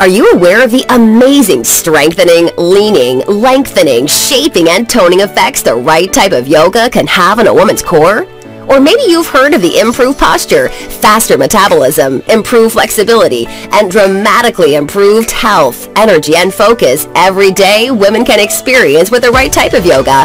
Are you aware of the amazing strengthening, leaning, lengthening, shaping, and toning effects the right type of yoga can have on a woman's core? Or maybe you've heard of the improved posture, faster metabolism, improved flexibility, and dramatically improved health, energy, and focus every day women can experience with the right type of yoga.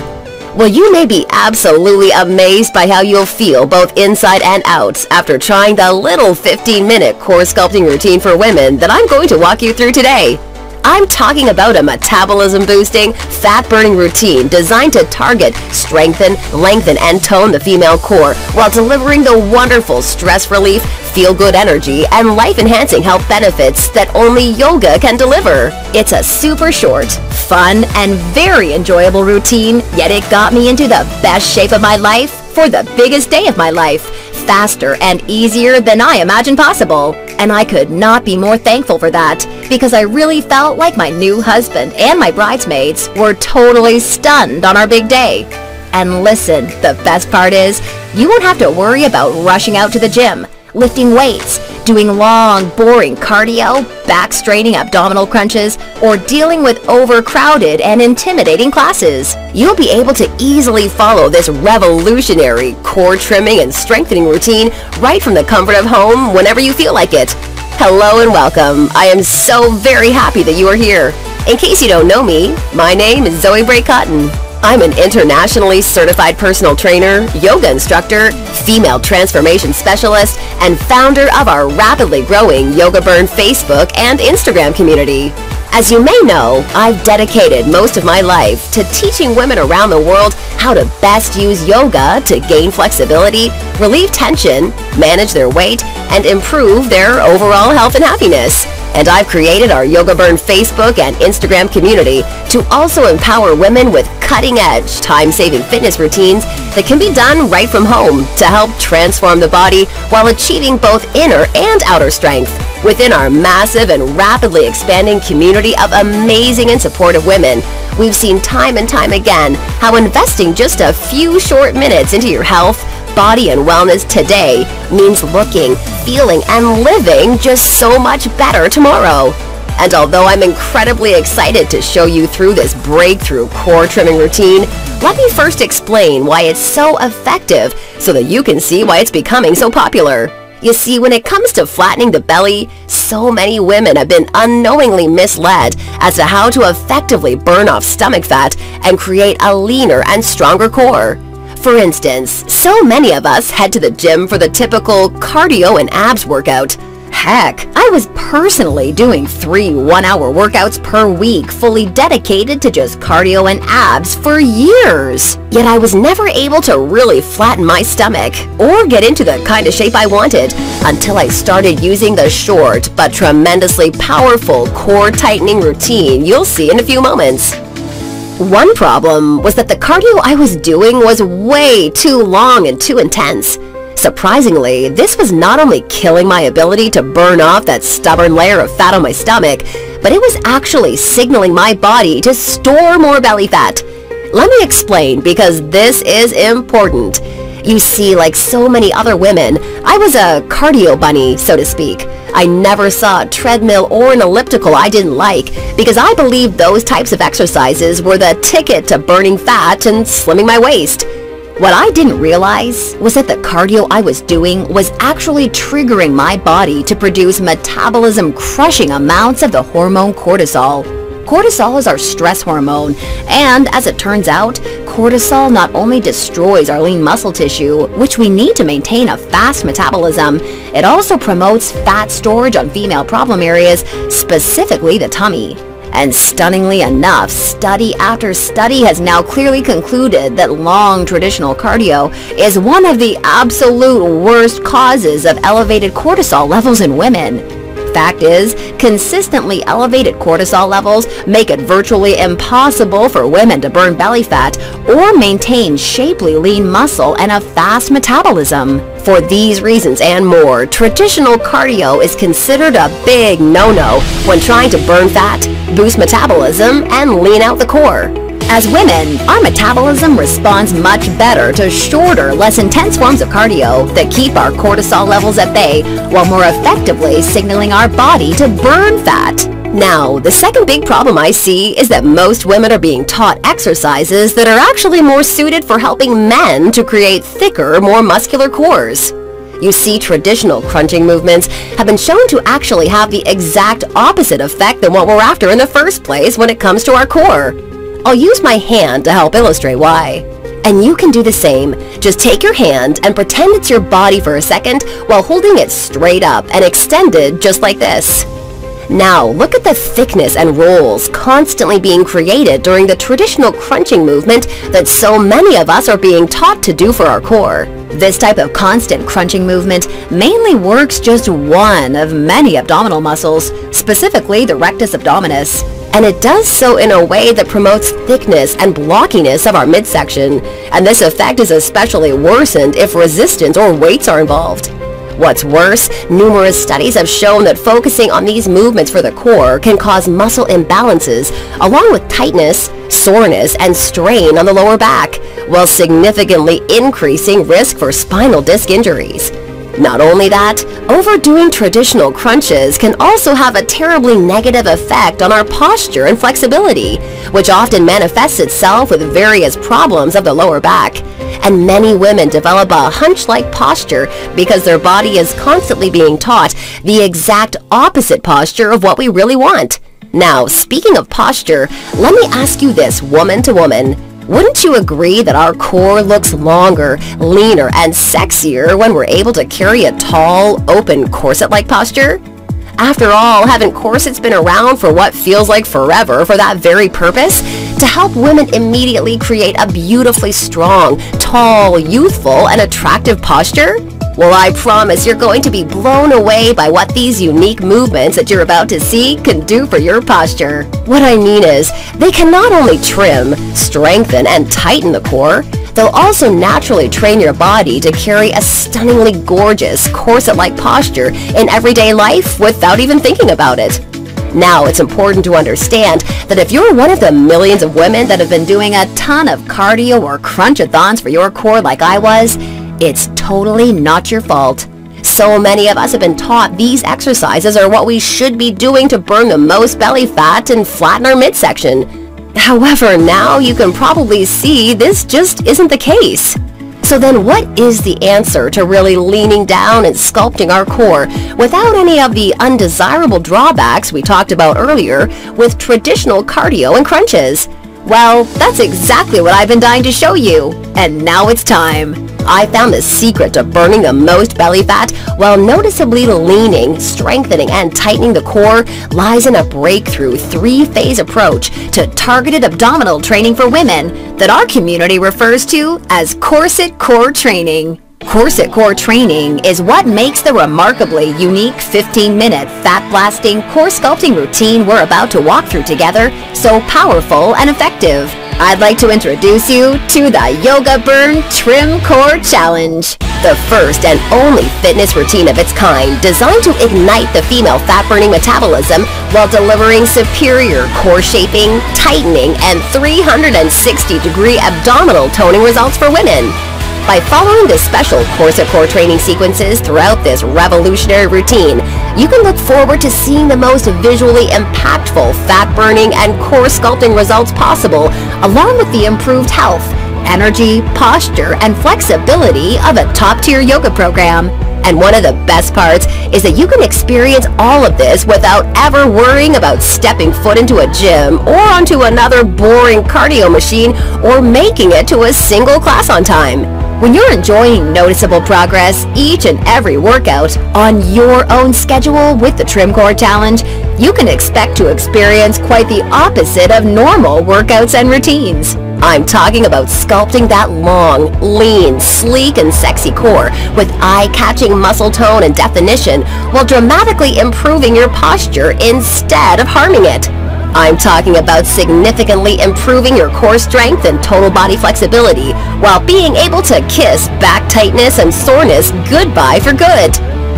Well, you may be absolutely amazed by how you'll feel both inside and out after trying the little 15-minute core sculpting routine for women that I'm going to walk you through today. I'm talking about a metabolism-boosting, fat-burning routine designed to target, strengthen, lengthen, and tone the female core while delivering the wonderful stress relief, feel-good energy, and life-enhancing health benefits that only yoga can deliver. It's a super short, fun, and very enjoyable routine, yet it got me into the best shape of my life for the biggest day of my life faster and easier than I imagined possible. And I could not be more thankful for that, because I really felt like my new husband and my bridesmaids were totally stunned on our big day. And listen, the best part is, you won't have to worry about rushing out to the gym lifting weights, doing long, boring cardio, back straining abdominal crunches, or dealing with overcrowded and intimidating classes. You'll be able to easily follow this revolutionary core trimming and strengthening routine right from the comfort of home whenever you feel like it. Hello and welcome. I am so very happy that you are here. In case you don't know me, my name is Zoe Bray Cotton. I'm an internationally certified personal trainer, yoga instructor, female transformation specialist, and founder of our rapidly growing Yoga Burn Facebook and Instagram community. As you may know, I've dedicated most of my life to teaching women around the world how to best use yoga to gain flexibility, relieve tension, manage their weight, and improve their overall health and happiness and I've created our Yoga Burn Facebook and Instagram community to also empower women with cutting-edge, time-saving fitness routines that can be done right from home to help transform the body while achieving both inner and outer strength within our massive and rapidly expanding community of amazing and supportive women. We've seen time and time again how investing just a few short minutes into your health body and wellness today means looking, feeling, and living just so much better tomorrow. And although I'm incredibly excited to show you through this breakthrough core trimming routine, let me first explain why it's so effective so that you can see why it's becoming so popular. You see, when it comes to flattening the belly, so many women have been unknowingly misled as to how to effectively burn off stomach fat and create a leaner and stronger core. For instance, so many of us head to the gym for the typical cardio and abs workout. Heck, I was personally doing three one-hour workouts per week fully dedicated to just cardio and abs for years. Yet I was never able to really flatten my stomach or get into the kind of shape I wanted until I started using the short but tremendously powerful core tightening routine you'll see in a few moments. One problem was that the cardio I was doing was way too long and too intense. Surprisingly, this was not only killing my ability to burn off that stubborn layer of fat on my stomach, but it was actually signaling my body to store more belly fat. Let me explain because this is important. You see, like so many other women, I was a cardio bunny, so to speak. I never saw a treadmill or an elliptical I didn't like because I believed those types of exercises were the ticket to burning fat and slimming my waist. What I didn't realize was that the cardio I was doing was actually triggering my body to produce metabolism-crushing amounts of the hormone cortisol. Cortisol is our stress hormone, and as it turns out, cortisol not only destroys our lean muscle tissue, which we need to maintain a fast metabolism, it also promotes fat storage on female problem areas, specifically the tummy. And stunningly enough, study after study has now clearly concluded that long traditional cardio is one of the absolute worst causes of elevated cortisol levels in women fact is, consistently elevated cortisol levels make it virtually impossible for women to burn belly fat or maintain shapely lean muscle and a fast metabolism. For these reasons and more, traditional cardio is considered a big no-no when trying to burn fat, boost metabolism, and lean out the core. As women, our metabolism responds much better to shorter, less intense forms of cardio that keep our cortisol levels at bay while more effectively signaling our body to burn fat. Now, the second big problem I see is that most women are being taught exercises that are actually more suited for helping men to create thicker, more muscular cores. You see, traditional crunching movements have been shown to actually have the exact opposite effect than what we're after in the first place when it comes to our core. I'll use my hand to help illustrate why. And you can do the same. Just take your hand and pretend it's your body for a second while holding it straight up and extended just like this. Now, look at the thickness and rolls constantly being created during the traditional crunching movement that so many of us are being taught to do for our core. This type of constant crunching movement mainly works just one of many abdominal muscles, specifically the rectus abdominis. And it does so in a way that promotes thickness and blockiness of our midsection. And this effect is especially worsened if resistance or weights are involved. What's worse, numerous studies have shown that focusing on these movements for the core can cause muscle imbalances, along with tightness, soreness, and strain on the lower back, while significantly increasing risk for spinal disc injuries. Not only that, overdoing traditional crunches can also have a terribly negative effect on our posture and flexibility, which often manifests itself with various problems of the lower back and many women develop a hunch-like posture because their body is constantly being taught the exact opposite posture of what we really want. Now, speaking of posture, let me ask you this, woman to woman. Wouldn't you agree that our core looks longer, leaner, and sexier when we're able to carry a tall, open corset-like posture? After all, haven't corsets been around for what feels like forever for that very purpose? To help women immediately create a beautifully strong, tall, youthful, and attractive posture? Well, I promise you're going to be blown away by what these unique movements that you're about to see can do for your posture. What I mean is, they can not only trim, strengthen, and tighten the core, they'll also naturally train your body to carry a stunningly gorgeous, corset-like posture in everyday life without even thinking about it. Now, it's important to understand that if you're one of the millions of women that have been doing a ton of cardio or crunchathons for your core like I was, it's totally not your fault. So many of us have been taught these exercises are what we should be doing to burn the most belly fat and flatten our midsection. However, now you can probably see this just isn't the case. So then what is the answer to really leaning down and sculpting our core without any of the undesirable drawbacks we talked about earlier with traditional cardio and crunches? Well, that's exactly what I've been dying to show you. And now it's time. I found the secret to burning the most belly fat while noticeably leaning, strengthening, and tightening the core lies in a breakthrough three-phase approach to targeted abdominal training for women that our community refers to as corset core training. Corset core training is what makes the remarkably unique 15-minute fat-blasting core sculpting routine we're about to walk through together so powerful and effective. I'd like to introduce you to the Yoga Burn Trim Core Challenge, the first and only fitness routine of its kind designed to ignite the female fat-burning metabolism while delivering superior core shaping, tightening, and 360-degree abdominal toning results for women. By following the special corset core training sequences throughout this revolutionary routine, you can look forward to seeing the most visually impactful fat-burning and core sculpting results possible, along with the improved health, energy, posture, and flexibility of a top-tier yoga program. And one of the best parts is that you can experience all of this without ever worrying about stepping foot into a gym or onto another boring cardio machine or making it to a single class on time. When you're enjoying noticeable progress each and every workout on your own schedule with the Trim Core Challenge, you can expect to experience quite the opposite of normal workouts and routines. I'm talking about sculpting that long, lean, sleek, and sexy core with eye-catching muscle tone and definition while dramatically improving your posture instead of harming it. I'm talking about significantly improving your core strength and total body flexibility while being able to kiss back tightness and soreness goodbye for good.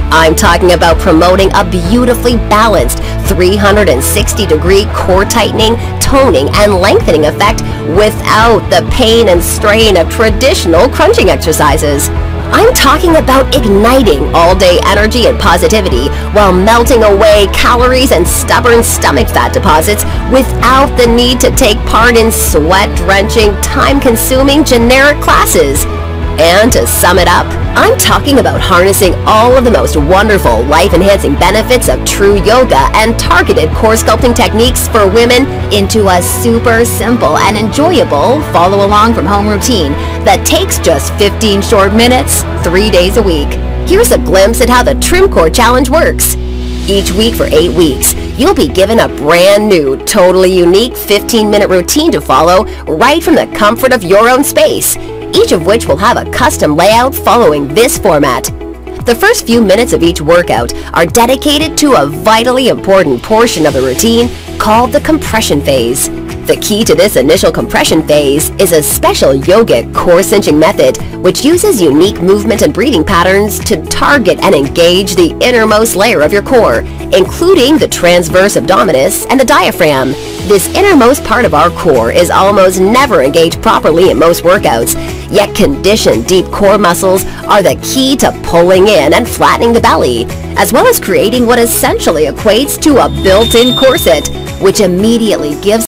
I'm talking about promoting a beautifully balanced 360 degree core tightening, toning, and lengthening effect without the pain and strain of traditional crunching exercises. I'm talking about igniting all-day energy and positivity while melting away calories and stubborn stomach fat deposits without the need to take part in sweat-drenching, time-consuming generic classes. And to sum it up, I'm talking about harnessing all of the most wonderful life-enhancing benefits of true yoga and targeted core sculpting techniques for women into a super simple and enjoyable follow along from home routine that takes just 15 short minutes, three days a week. Here's a glimpse at how the Trim Core Challenge works. Each week for eight weeks, you'll be given a brand new, totally unique 15-minute routine to follow right from the comfort of your own space each of which will have a custom layout following this format. The first few minutes of each workout are dedicated to a vitally important portion of the routine called the compression phase. The key to this initial compression phase is a special yogic core cinching method which uses unique movement and breathing patterns to target and engage the innermost layer of your core, including the transverse abdominis and the diaphragm. This innermost part of our core is almost never engaged properly in most workouts, yet conditioned deep core muscles are the key to pulling in and flattening the belly, as well as creating what essentially equates to a built-in corset, which immediately gives